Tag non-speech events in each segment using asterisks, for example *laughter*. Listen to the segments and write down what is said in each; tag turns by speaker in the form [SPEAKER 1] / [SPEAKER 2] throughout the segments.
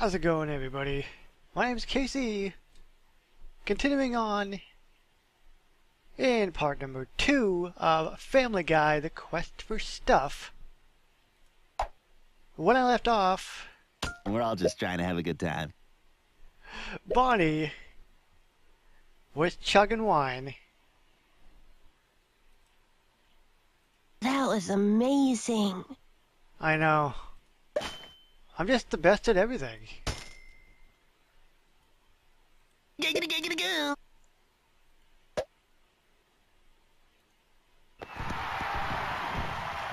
[SPEAKER 1] How's it going, everybody? My name's Casey. Continuing on in part number two of Family Guy The Quest for Stuff. When I left off,
[SPEAKER 2] We're all just trying to have a good time.
[SPEAKER 1] Bonnie was chugging wine.
[SPEAKER 3] That was amazing.
[SPEAKER 1] I know. I'm just the best at everything.
[SPEAKER 2] Giggity giggity goo.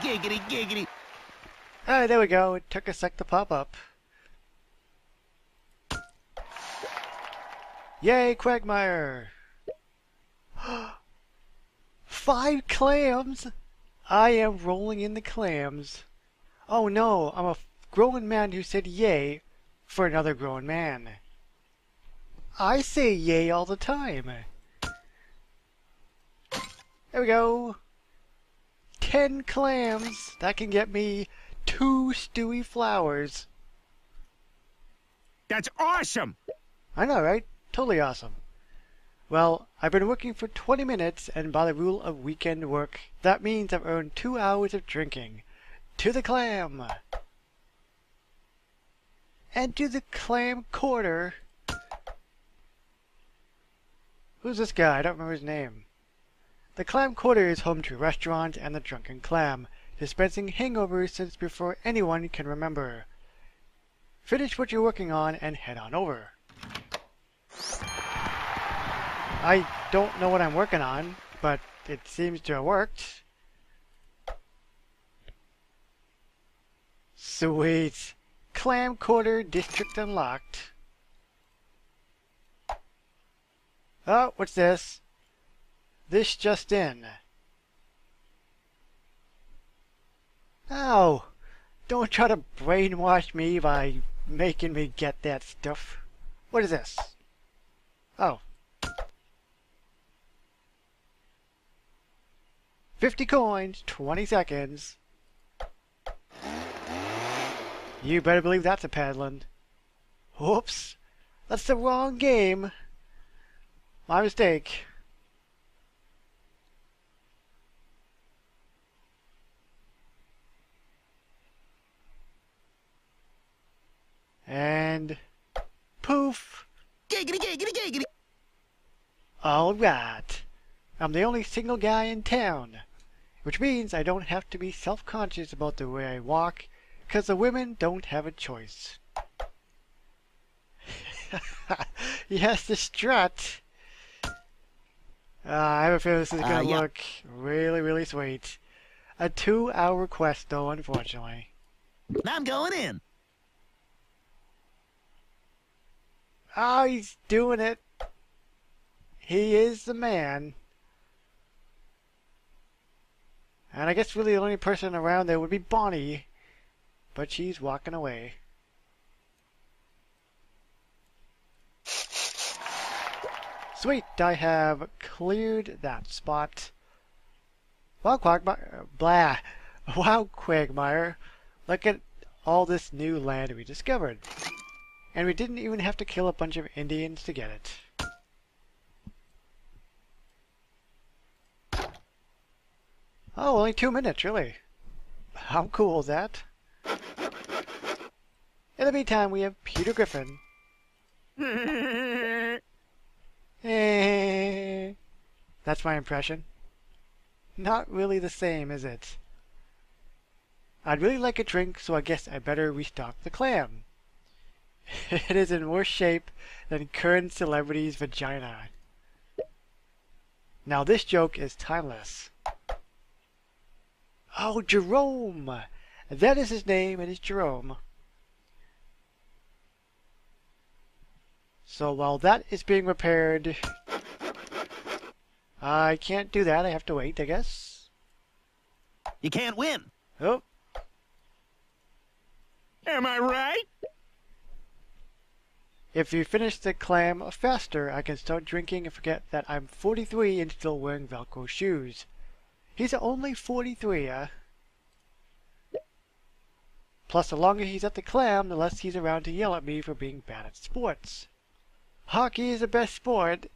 [SPEAKER 2] Giggity giggity.
[SPEAKER 1] Alright, there we go. It took a sec to pop up. Yay, Quagmire! *gasps* Five clams! I am rolling in the clams. Oh no, I'm a grown man who said yay for another grown man. I say yay all the time. There we go. Ten clams. That can get me two stewy flowers.
[SPEAKER 4] That's awesome!
[SPEAKER 1] I know, right? Totally awesome. Well, I've been working for 20 minutes, and by the rule of weekend work, that means I've earned two hours of drinking. To the clam! And to the clam quarter. Who's this guy? I don't remember his name. The Clam Quarter is home to restaurants and the Drunken Clam, dispensing hangovers since before anyone can remember. Finish what you're working on and head on over. I don't know what I'm working on, but it seems to have worked. Sweet. Clam Quarter District unlocked. Oh, what's this? This just in. Oh, don't try to brainwash me by making me get that stuff. What is this? Oh. 50 coins, 20 seconds. You better believe that's a paddling. Whoops. That's the wrong game. My mistake. And poof.
[SPEAKER 2] Giggity giggity giggity.
[SPEAKER 1] All right. I'm the only single guy in town, which means I don't have to be self-conscious about the way I walk, because the women don't have a choice. *laughs* yes, to strut. Uh, I have a feeling this is
[SPEAKER 2] Uh,
[SPEAKER 1] going to
[SPEAKER 2] yeah.
[SPEAKER 1] look really, really sweet. A two-hour quest, though, unfortunately.
[SPEAKER 2] I'm going in.
[SPEAKER 1] Oh, he's doing it. He is the man. And I guess really the only person around there would be Bonnie. But she's walking away. Sweet, I have cleared that spot. Wow, Quagmire, blah. Wow, Quagmire. Look at all this new land we discovered. And we didn't even have to kill a bunch of Indians to get it. Oh, only two minutes, really. How cool is that? In the meantime, we have Peter Griffin. *laughs* Eh. That's my impression. Not really the same, is it? I'd really like a drink, so I guess I better restock the clam. *laughs* It is in worse shape than current celebrity's vagina. Now this joke is timeless. Oh, Jerome! That is his name, it is Jerome. So while that is being repaired, I can't do that, I have to wait, I guess.
[SPEAKER 2] You can't win.
[SPEAKER 1] Oh,
[SPEAKER 4] Am I right?
[SPEAKER 1] If you finish the clam faster, I can start drinking and forget that I'm 43 and still wearing Velcro shoes. He's only 43, uh. Plus, the longer he's at the clam, the less he's around to yell at me for being bad at sports. Hockey is the best sport.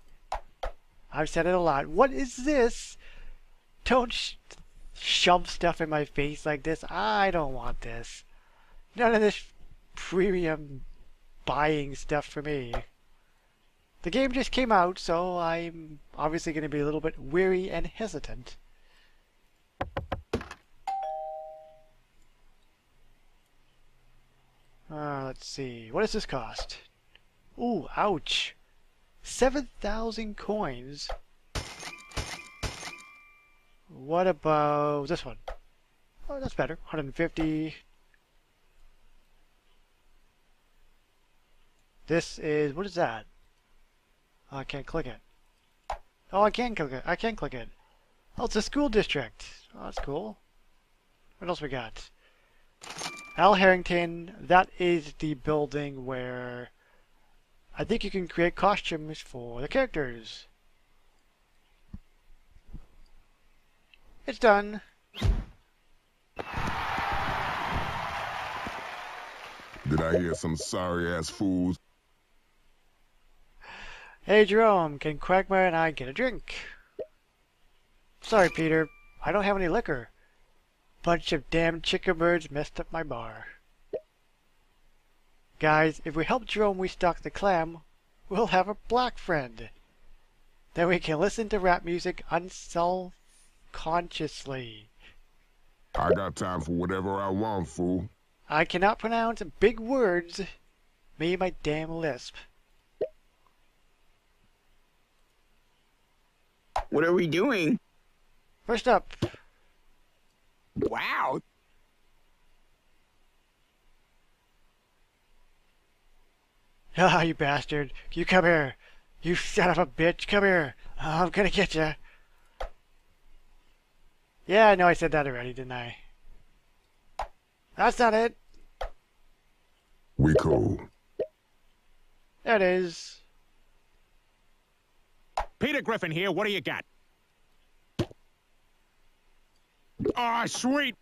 [SPEAKER 1] I've said it a lot. What is this? Don't sh- shove stuff in my face like this. I don't want this. None of this premium buying stuff for me. The game just came out, so I'm obviously going to be a little bit weary and hesitant. Uh, let's see. What does this cost? Ooh, ouch. 7,000 coins. What about this one? Oh, that's better. 150. This is, what is that? Oh, I can't click it. Oh, I can click it. I can click it. Oh, it's a school district. Oh, that's cool. What else we got? Al Harrington, that is the building where I think you can create costumes for the characters. It's done.
[SPEAKER 5] Did I hear some sorry ass fools?
[SPEAKER 1] Hey Jerome, can Quagmire and I get a drink? Sorry, Peter, I don't have any liquor. Bunch of damn chicken birds messed up my bar. Guys, if we help Jerome restock the clam, we'll have a black friend. Then we can listen to rap music unself-consciously.
[SPEAKER 5] I got time for whatever I want, fool.
[SPEAKER 1] I cannot pronounce big words. Me and my damn lisp.
[SPEAKER 6] What are we doing?
[SPEAKER 1] First up,
[SPEAKER 6] Wow.
[SPEAKER 1] Ah, you bastard. You come here. You son of a bitch. Come here. Oh, I'm gonna get you. Yeah, I know I said that already, didn't I? That's not it.
[SPEAKER 5] We cool.
[SPEAKER 1] There it is.
[SPEAKER 4] Peter Griffin here. What do you got? Aw, sweet.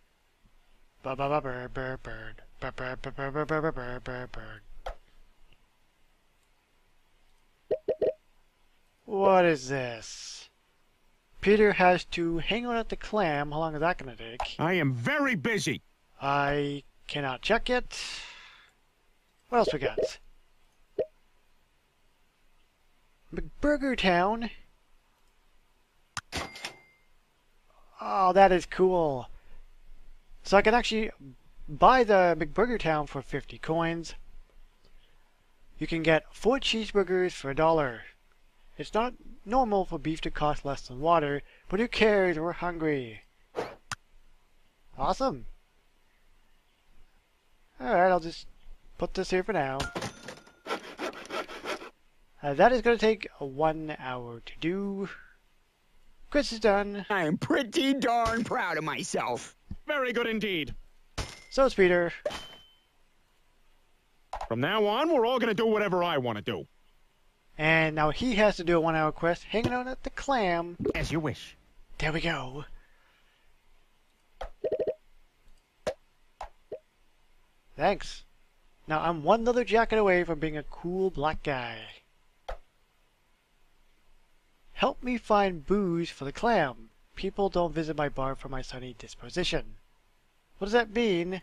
[SPEAKER 1] Ba ba ba bird bird bird. Bird bird bird bird bird bird bird bird What is this? Peter has to hang on at the clam. How long is that gonna take?
[SPEAKER 4] I am very busy.
[SPEAKER 1] I cannot check it. What else we got? McBurger Town. Oh, that is cool. So I can actually buy the McBurger Town for 50 coins. You can get four cheeseburgers for a dollar. It's not normal for beef to cost less than water, but who cares? We're hungry. Awesome. Alright, I'll just put this here for now. Uh, that is going to take one hour to do. Chris is done.
[SPEAKER 6] I am pretty darn proud of myself.
[SPEAKER 4] Very good indeed.
[SPEAKER 1] So is Peter.
[SPEAKER 4] From now on, we're all gonna do whatever I want to do.
[SPEAKER 1] And now he has to do a one hour quest hanging out at the clam.
[SPEAKER 2] As you wish.
[SPEAKER 1] There we go. Thanks. Now I'm one leather jacket away from being a cool black guy. Help me find booze for the clam. People don't visit my bar for my sunny disposition. What does that mean?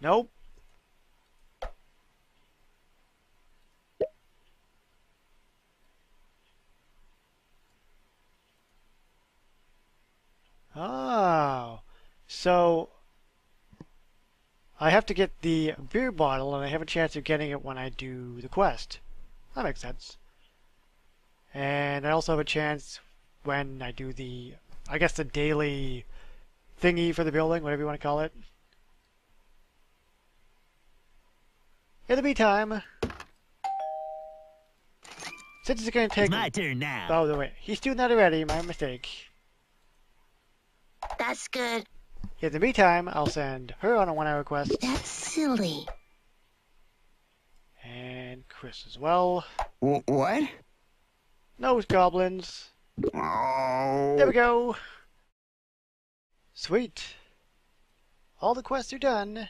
[SPEAKER 1] Nope. Oh. So I have to get the beer bottle and I have a chance of getting it when I do the quest. That makes sense. And I also have a chance when I do the I guess the daily thingy for the building, whatever you want to call it. In the meantime, since it's going to take
[SPEAKER 2] It's my turn now.
[SPEAKER 1] Oh, no, wait. He's doing that already. My mistake.
[SPEAKER 3] That's good.
[SPEAKER 1] In the meantime, I'll send her on a one-hour quest.
[SPEAKER 3] That's silly.
[SPEAKER 1] And Chris as well.
[SPEAKER 6] W what?
[SPEAKER 1] Nose goblins.
[SPEAKER 6] Oh.
[SPEAKER 1] There we go. Sweet. All the quests are done.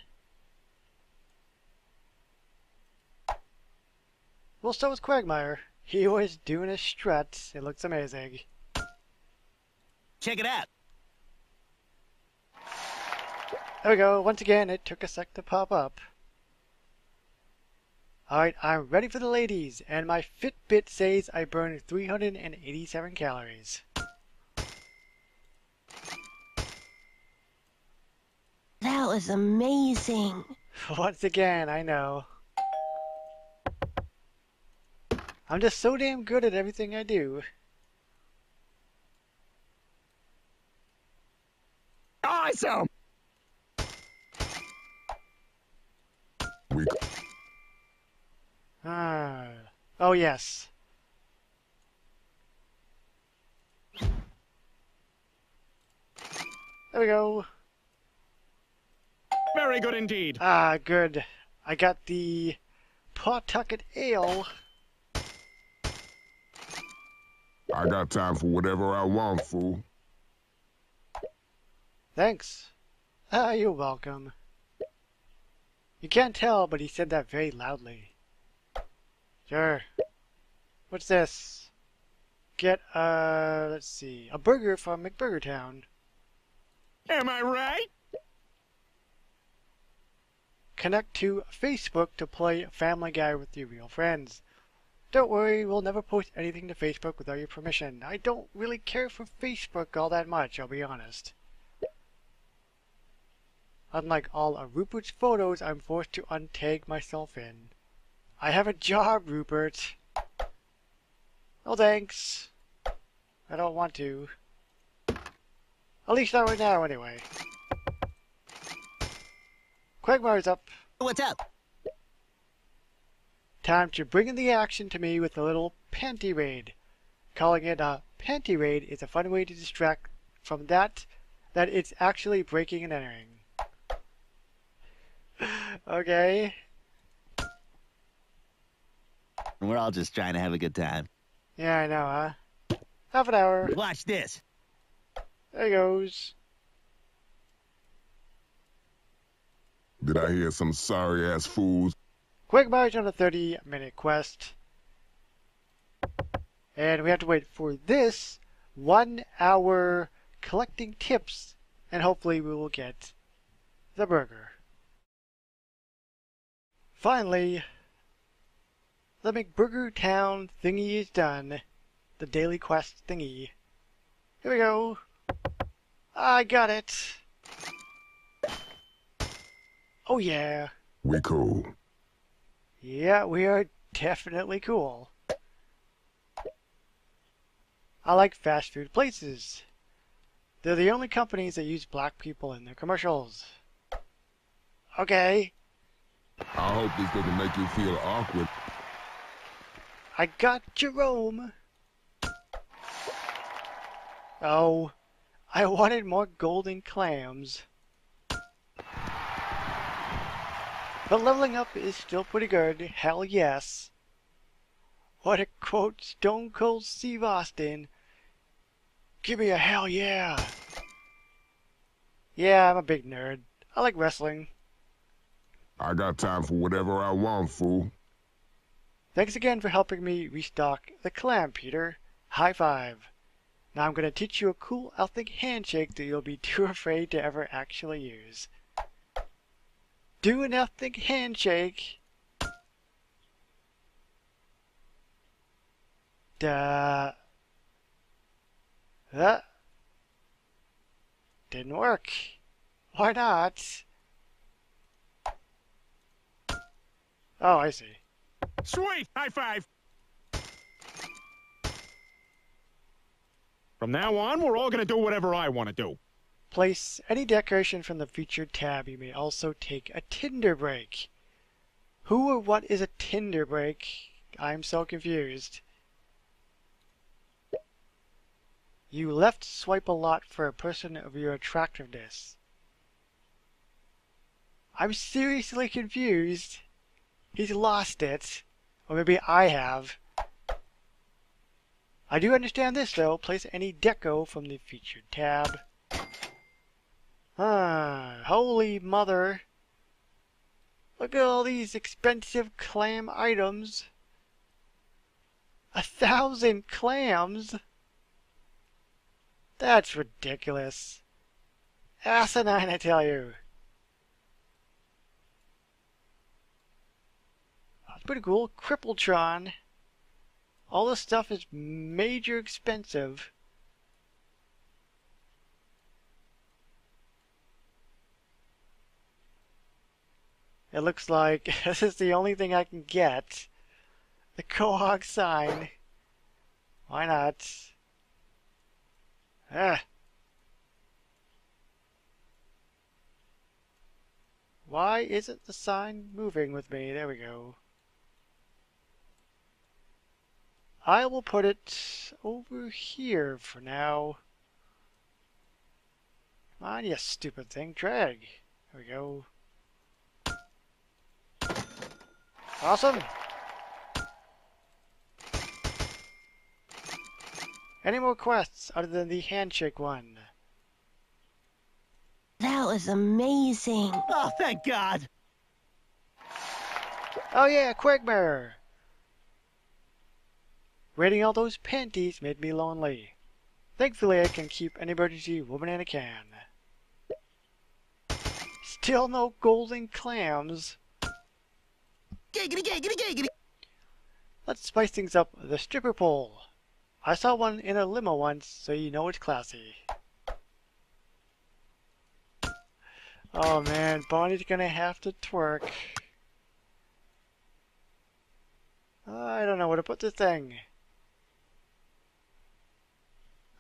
[SPEAKER 1] We'll start with Quagmire. He was doing his struts. It looks amazing.
[SPEAKER 2] Check it out.
[SPEAKER 1] There we go. Once again, it took a sec to pop up. Alright, I'm ready for the ladies, and my Fitbit says I burned 387 calories.
[SPEAKER 3] That was amazing. *laughs*
[SPEAKER 1] Once again, I know. I'm just so damn good at everything I do.
[SPEAKER 6] Awesome.
[SPEAKER 1] Oh, yes. There we go.
[SPEAKER 4] Very good indeed.
[SPEAKER 1] Ah, good. I got the Pawtucket Ale.
[SPEAKER 5] I got time for whatever I want, fool.
[SPEAKER 1] Thanks. Ah, you're welcome. You can't tell, but he said that very loudly. Sure. What's this? Get, uh, let's see, a burger from McBurgertown.
[SPEAKER 4] Am I right?
[SPEAKER 1] Connect to Facebook to play Family Guy with your real friends. Don't worry, we'll never post anything to Facebook without your permission. I don't really care for Facebook all that much, I'll be honest. Unlike all of Rupert's photos, I'm forced to untag myself in. I have a job, Rupert. Oh, thanks. I don't want to. At least not right now, anyway. Quagmire's up.
[SPEAKER 2] What's up?
[SPEAKER 1] Time to bring in the action to me with a little panty raid. Calling it a panty raid is a fun way to distract from that that it's actually breaking and entering. *laughs* okay. *laughs*
[SPEAKER 2] We're all just trying to have a good time.
[SPEAKER 1] Yeah, I know, huh? Half an hour.
[SPEAKER 2] Watch this.
[SPEAKER 1] There he goes.
[SPEAKER 5] Did I hear some sorry ass fools?
[SPEAKER 1] Quick march on a 30 minute quest. And we have to wait for this one hour collecting tips, and hopefully we will get the burger. Finally, the McBurger Town thingy is done. The daily quest thingy. Here we go. I got it. Oh yeah.
[SPEAKER 5] We cool.
[SPEAKER 1] Yeah, we are definitely cool. I like fast food places. They're the only companies that use black people in their commercials. Okay,
[SPEAKER 5] I hope this doesn't make you feel awkward.
[SPEAKER 1] I got Jerome. Oh, I wanted more golden clams. But leveling up is still pretty good, hell yes. What a quote Stone Cold Steve Austin. Give me a hell yeah. Yeah, I'm a big nerd. I like wrestling.
[SPEAKER 5] I got time for whatever I want, fool.
[SPEAKER 1] Thanks again for helping me restock the clam, Peter. High five. Now I'm going to teach you a cool ethnic handshake that you'll be *laughs* too afraid to ever actually use. Do an ethnic handshake. Duh. That didn't work. Why not? Oh, I see.
[SPEAKER 4] Sweet! High five! From now on, we're all gonna do whatever I want to do.
[SPEAKER 1] Place any decoration from the featured tab. You may also take a Tinder break. Who or what is a Tinder break? I'm so confused. You left swipe a lot for a person of your attractiveness. I'm seriously confused. He's lost it. Or maybe I have. I do understand this though. Place any deco from the featured tab. Ah, holy mother. Look at all these expensive clam items. A thousand clams? That's ridiculous. Asinine, I tell you. Pretty cool. Crippletron. All this stuff is major expensive. It looks like *laughs* this is the only thing I can get. The Quahog sign. Why not? Ah. Why isn't the sign moving with me? There we go. I will put it over here for now. Come on, you stupid thing. Drag. There we go. Awesome. Any more quests other than the handshake one?
[SPEAKER 3] That was amazing.
[SPEAKER 2] Oh, thank God.
[SPEAKER 1] Oh yeah, Quagmire! Raiding all those panties made me lonely. Thankfully I can keep an emergency woman in a can. Still no golden clams. Let's spice things up with the stripper pole. I saw one in a limo once, so you know it's classy. Oh man, Bonnie's gonna have to twerk. I don't know where to put the thing.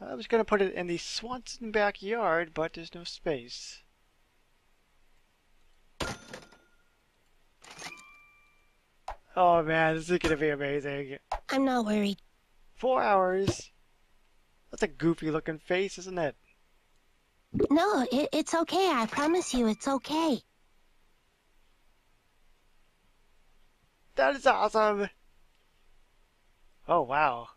[SPEAKER 1] I was gonna put it in the Swanson backyard, but there's no space. Oh man, this is gonna be amazing.
[SPEAKER 3] I'm not worried.
[SPEAKER 1] Four hours. That's a goofy looking face, isn't it?
[SPEAKER 3] No, it, it's okay. I promise you, it's okay.
[SPEAKER 1] That is awesome. Oh wow.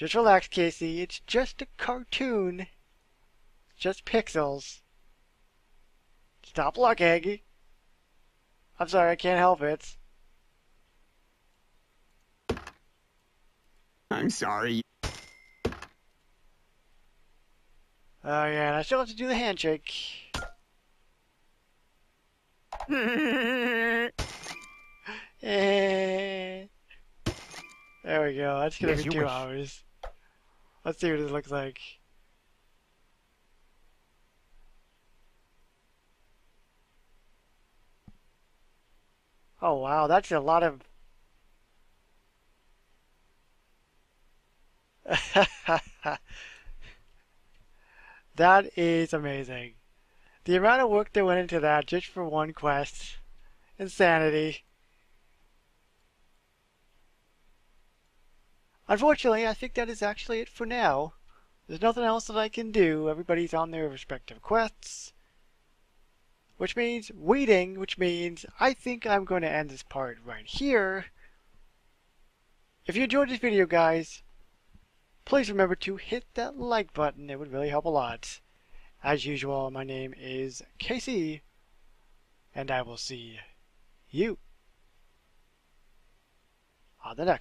[SPEAKER 1] Just relax, Casey. It's just a cartoon. Just pixels. Stop looking. I'm sorry, I can't help it.
[SPEAKER 6] I'm sorry.
[SPEAKER 1] Oh yeah, and I still have to do the handshake. *laughs* Eh. There we go. That's gonna be two
[SPEAKER 6] wish.
[SPEAKER 1] hours. Let's see what it looks like. Oh wow, that's a lot of. *laughs* that is amazing. The amount of work that went into that just for one quest. Insanity. Unfortunately, I think that is actually it for now. There's nothing else that I can do. Everybody's on their respective quests. Which means waiting, which means I think I'm going to end this part right here. If you enjoyed this video, guys, please remember to hit that like button. It would really help a lot. As usual, my name is Casey, and I will see you on the next